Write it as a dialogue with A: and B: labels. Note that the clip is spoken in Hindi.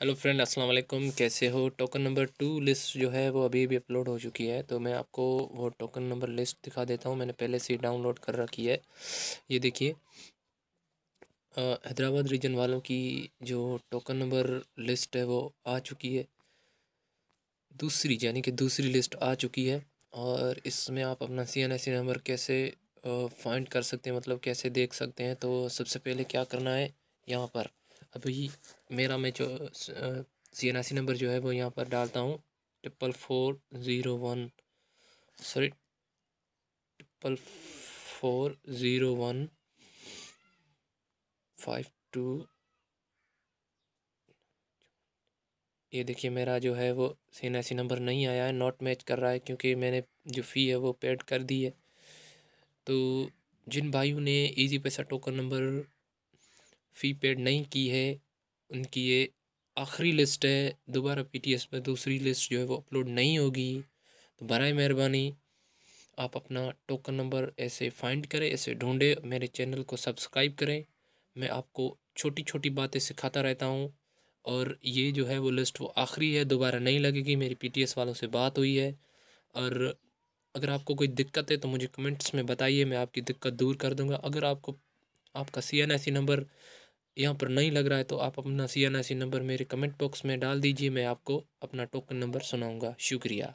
A: हेलो फ्रेंड, अस्सलाम वालेकुम। कैसे हो? टोकन नंबर टू लिस्ट जो है वो अभी अभी अपलोड हो चुकी है। तो मैं आपको वो टोकन नंबर लिस्ट दिखा देता हूँ। मैंने पहले से डाउनलोड कर रखी है। ये देखिए हैदराबाद रीजन वालों की जो टोकन नंबर लिस्ट है वो आ चुकी है। दूसरी, यानी कि दूसरी लिस्ट आ चुकी है। और इसमें आप अपना सी एन एस नंबर कैसे फाइंड कर सकते हैं मतलब कैसे देख सकते हैं। तो सबसे पहले क्या करना है? यहाँ पर अभी मेरा मैं जो सी एन आई नंबर जो है वो यहाँ पर डालता हूँ। Triple four zero one, sorry, triple four zero one, five two, ये देखिए मेरा जो है वो सी एन आई सी नंबर नहीं आया है नॉट मैच कर रहा है क्योंकि मैंने जो फ़ी है वो पेड कर दी है। तो जिन भाइयों ने इजी पैसा टोकन नंबर फ़ी पेड नहीं की है, उनकी ये आखिरी लिस्ट है, दोबारा पीटीएस में दूसरी लिस्ट जो है वो अपलोड नहीं होगी तो बर मेहरबानी, आप अपना टोकन नंबर ऐसे फाइंड करें, ऐसे ढूंढें, मेरे चैनल को सब्सक्राइब करें, मैं आपको छोटी छोटी बातें सिखाता रहता हूँ, और ये जो है वो लिस्ट वो आखिरी है, दोबारा नहीं लगेगी, मेरी पीटीएस वालों से बात हुई है, और अगर आपको कोई दिक्कत है तो मुझे कमेंट्स में बताइए, मैं आपकी दिक्कत दूर कर दूँगा, अगर आपको, आपका सी एन ऐसी नंबर यहाँ पर नहीं लग रहा है तो आप अपना C N I C number मेरे कमेंट बॉक्स में डाल दीजिए, मैं आपको अपना टोकन नंबर सुनाऊँगा। शुक्रिया।